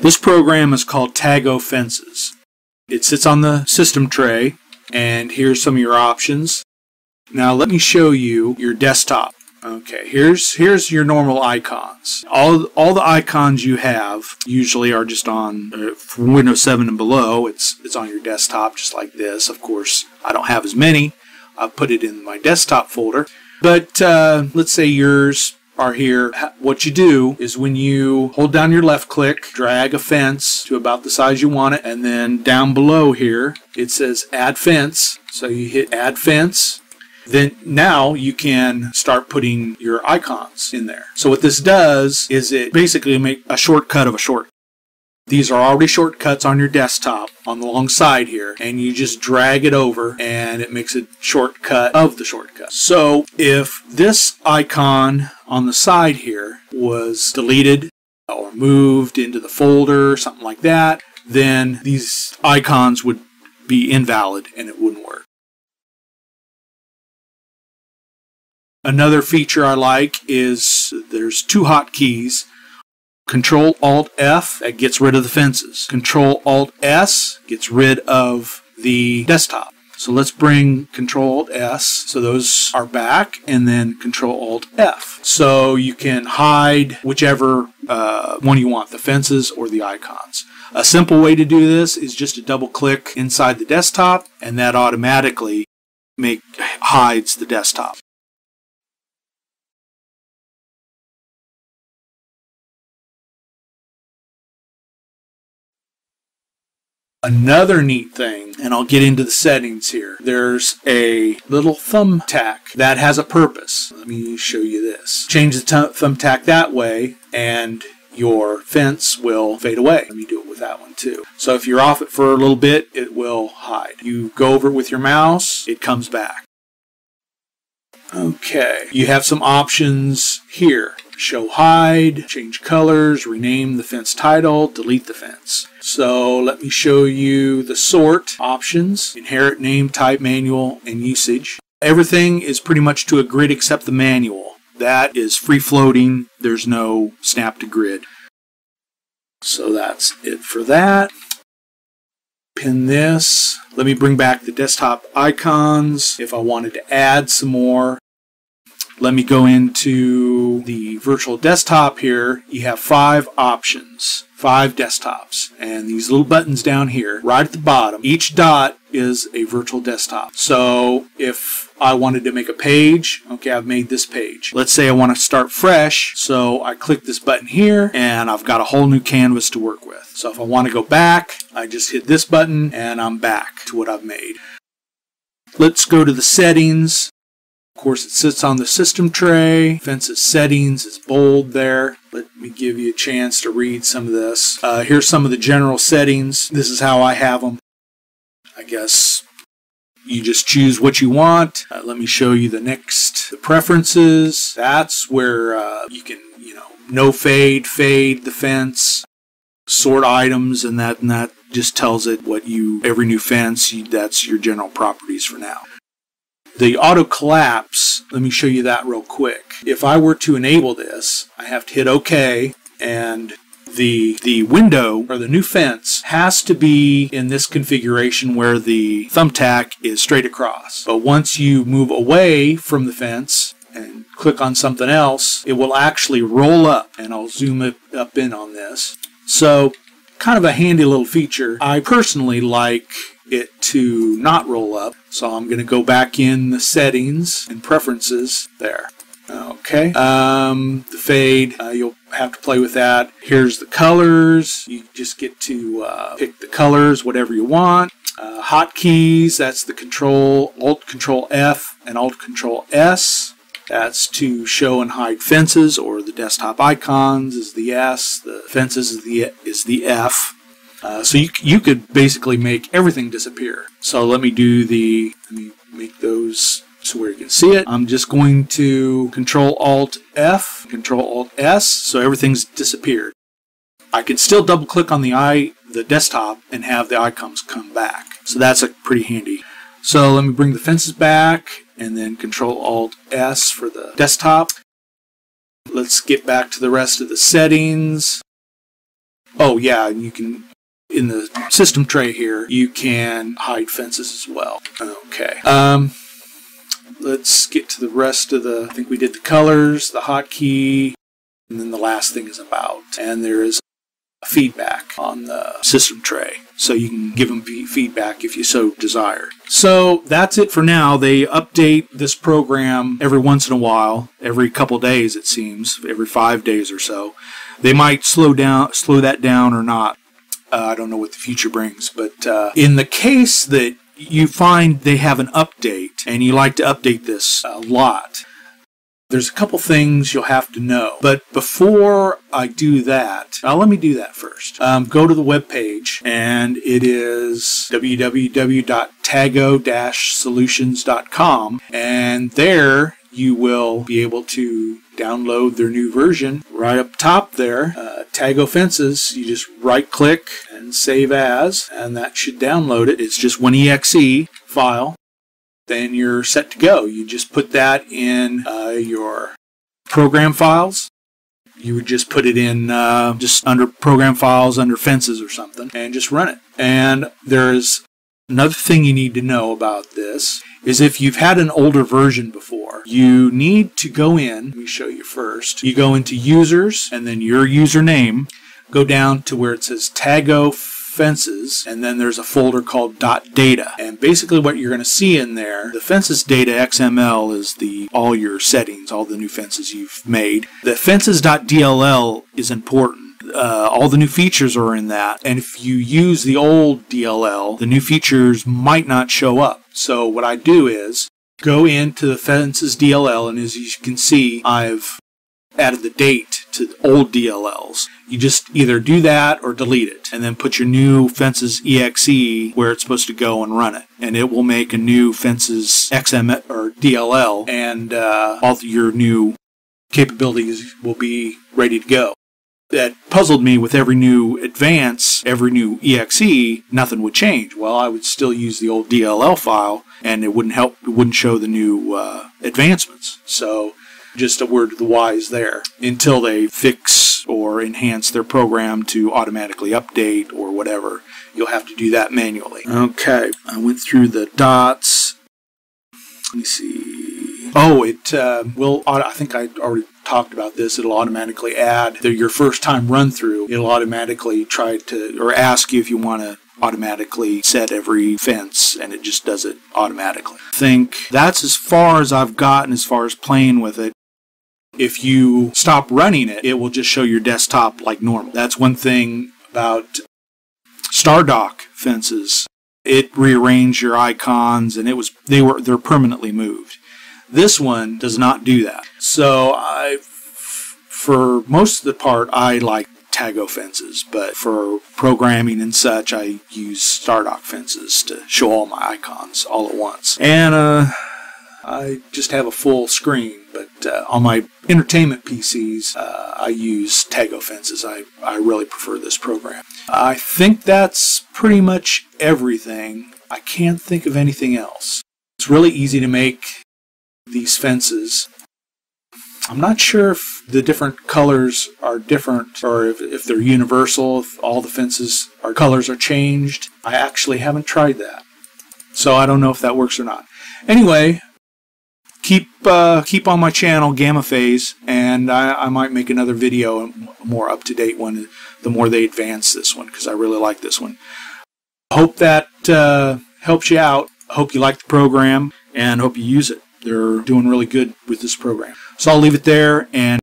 This program is called Tago Fences. It sits on the system tray, and here's some of your options. Now let me show you your desktop. Okay, here's here's your normal icons. All all the icons you have usually are just on uh, for Windows 7 and below. It's it's on your desktop just like this. Of course, I don't have as many. I've put it in my desktop folder. But uh, let's say yours are here. What you do is when you hold down your left click, drag a fence to about the size you want it, and then down below here it says add fence. So you hit add fence. Then now you can start putting your icons in there. So what this does is it basically make a shortcut of a short. These are already shortcuts on your desktop on the long side here, and you just drag it over and it makes a shortcut of the shortcut. So if this icon on the side here was deleted or moved into the folder, something like that, then these icons would be invalid and it wouldn't work. Another feature I like is there's two hotkeys. Control Alt F that gets rid of the fences. Control Alt S gets rid of the desktop. So let's bring Control Alt S. So those are back, and then Control Alt F. So you can hide whichever uh, one you want, the fences or the icons. A simple way to do this is just to double click inside the desktop, and that automatically make hides the desktop. Another neat thing, and I'll get into the settings here, there's a little thumbtack that has a purpose. Let me show you this. Change the thumbtack that way, and your fence will fade away. Let me do it with that one too. So if you're off it for a little bit, it will hide. You go over it with your mouse, it comes back. Okay, you have some options here show hide, change colors, rename the fence title, delete the fence. So let me show you the sort options, inherit name, type, manual, and usage. Everything is pretty much to a grid except the manual. That is free floating. There's no snap to grid. So that's it for that. Pin this. Let me bring back the desktop icons. If I wanted to add some more, let me go into the virtual desktop here. You have five options, five desktops, and these little buttons down here, right at the bottom, each dot is a virtual desktop. So if I wanted to make a page, okay, I've made this page. Let's say I want to start fresh, so I click this button here, and I've got a whole new canvas to work with. So if I want to go back, I just hit this button, and I'm back to what I've made. Let's go to the settings of course, it sits on the system tray. Fences settings is bold there. Let me give you a chance to read some of this. Uh, here's some of the general settings. This is how I have them. I guess you just choose what you want. Uh, let me show you the next the preferences. That's where uh, you can, you know, no fade, fade the fence, sort items, and that and that just tells it what you every new fence. You, that's your general properties for now. The auto collapse, let me show you that real quick. If I were to enable this, I have to hit OK and the the window or the new fence has to be in this configuration where the thumbtack is straight across. But once you move away from the fence and click on something else, it will actually roll up and I'll zoom it up in on this. So kind of a handy little feature. I personally like it to not roll up. So I'm going to go back in the settings and preferences there. Okay, um, the fade, uh, you'll have to play with that. Here's the colors. You just get to uh, pick the colors, whatever you want. Uh, hotkeys, that's the control, Alt Control F and Alt Control S. That's to show and hide fences or the desktop icons is the S. The fences is the, is the F. Uh, so you, you could basically make everything disappear. So let me do the, let me make those so where you can see it. I'm just going to Control Alt F, Control Alt S, so everything's disappeared. I can still double click on the eye, the desktop and have the icons come back. So that's a pretty handy. So let me bring the fences back and then Control Alt S for the desktop. Let's get back to the rest of the settings. Oh yeah, you can in the system tray here, you can hide fences as well. Okay. Um, let's get to the rest of the, I think we did the colors, the hotkey, and then the last thing is about. And there is a feedback on the system tray. So you can give them feedback if you so desire. So that's it for now. They update this program every once in a while, every couple days it seems, every five days or so. They might slow down, slow that down or not. Uh, I don't know what the future brings, but uh, in the case that you find they have an update and you like to update this a lot, there's a couple things you'll have to know. But before I do that, uh, let me do that first. Um, go to the web page, and it is www.tago-solutions.com, and there you will be able to download their new version right up top there. Uh, Tago Fences, you just right click and save as, and that should download it. It's just one exe file. Then you're set to go. You just put that in uh, your program files. You would just put it in uh, just under program files, under fences or something, and just run it. And there's another thing you need to know about this is if you've had an older version before, you need to go in. Let me show you first. You go into users and then your username. Go down to where it says Tago fences and then there's a folder called .data and basically what you're going to see in there the fences data XML is the all your settings all the new fences you've made the fences.dll is important uh, all the new features are in that. And if you use the old DLL, the new features might not show up. So what I do is go into the Fences DLL, and as you can see, I've added the date to the old DLLs. You just either do that or delete it, and then put your new Fences exe where it's supposed to go and run it, and it will make a new Fences XM or DLL, and uh, all your new capabilities will be ready to go that puzzled me with every new advance, every new EXE, nothing would change. Well, I would still use the old DLL file and it wouldn't help, it wouldn't show the new uh, advancements. So just a word to the wise there until they fix or enhance their program to automatically update or whatever. You'll have to do that manually. Okay, I went through the dots. Let me see. Oh, it uh, will. I think I already talked about this, it'll automatically add your first time run through. It'll automatically try to or ask you if you want to automatically set every fence and it just does it automatically. I think that's as far as I've gotten as far as playing with it. If you stop running it, it will just show your desktop like normal. That's one thing about StarDock fences. It rearranged your icons and it was they were they're permanently moved. This one does not do that. So I, for most of the part, I like Tago fences, but for programming and such, I use StarDock fences to show all my icons all at once. And uh, I just have a full screen, but uh, on my entertainment PCs, uh, I use Tago fences. I, I really prefer this program. I think that's pretty much everything. I can't think of anything else. It's really easy to make these fences. I'm not sure if the different colors are different or if, if they're universal, if all the fences are colors are changed. I actually haven't tried that. So I don't know if that works or not. Anyway, keep uh, keep on my channel, Gamma Phase, and I, I might make another video, a more up-to-date one, the more they advance this one, because I really like this one. Hope that uh, helps you out. Hope you like the program, and hope you use it. They're doing really good with this program. So I'll leave it there and